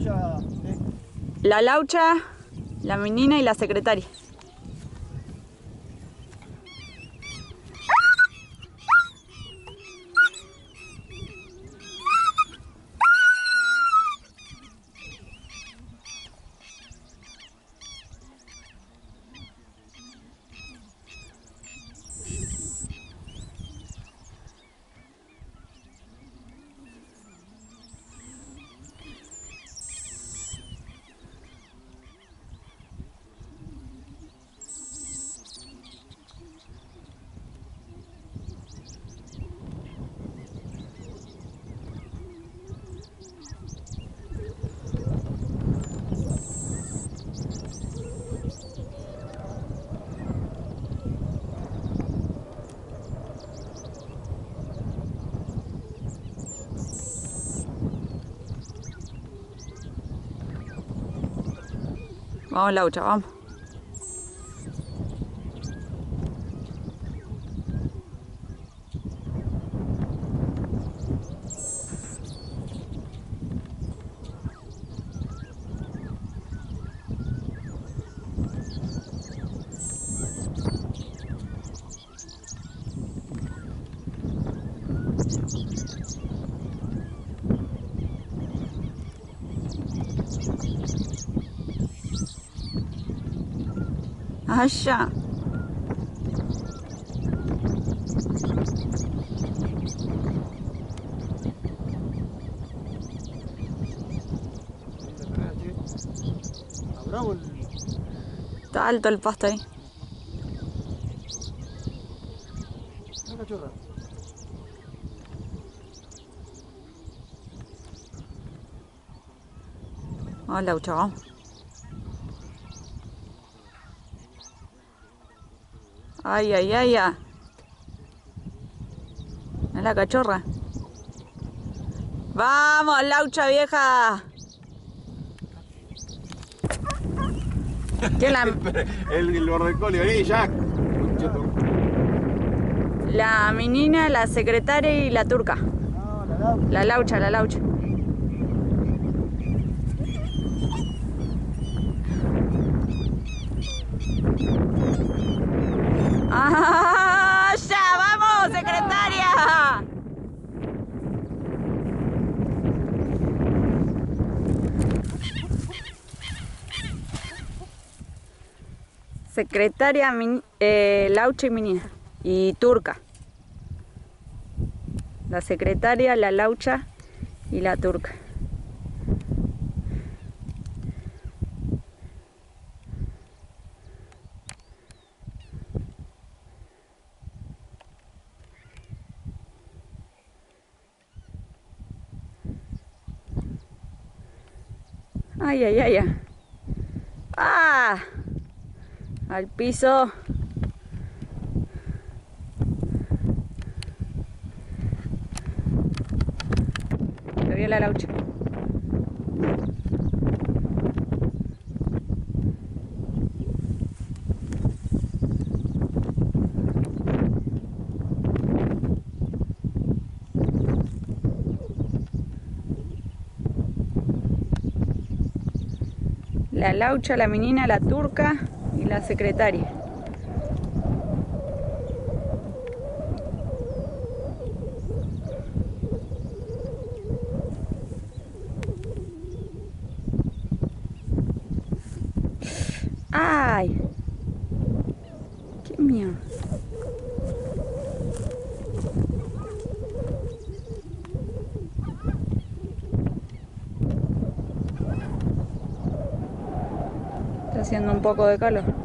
eh, La laucha, la menina y la secretaria. Vamos, laucha, vamos. Allá. هشة تعال دول باستاي هلا آه، وتعال Ay, ay, ay, ay. Es la cachorra. Vamos, laucha vieja. ¿Quién la, El, el border collie, vení, Jack. la menina, la secretaria y la turca? No, la laucha. La laucha, la laucha. ¡Ah! ¡Ya! ¡Vamos, secretaria! Secretaria, eh, laucha y menina. Y turca. La secretaria, la laucha y la turca. Ay, ay, ay, ay. Al piso. Vio la laucha. La laucha, la menina, la turca y la secretaria. ¡Ay! ¡Qué miedo! Haciendo un poco de calor.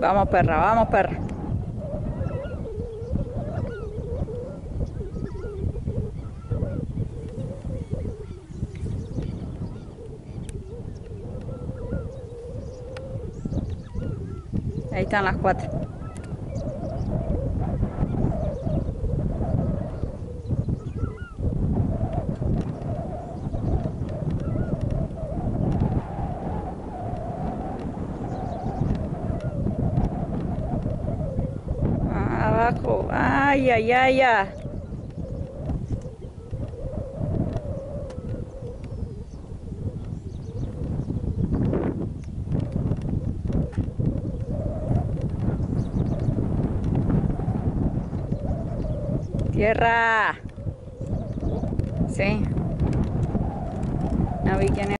Vamos perra, vamos perra. Ahí están las cuatro. Abajo. Ay, ay, ay, ay. Tierra. Sí. No vi quién era.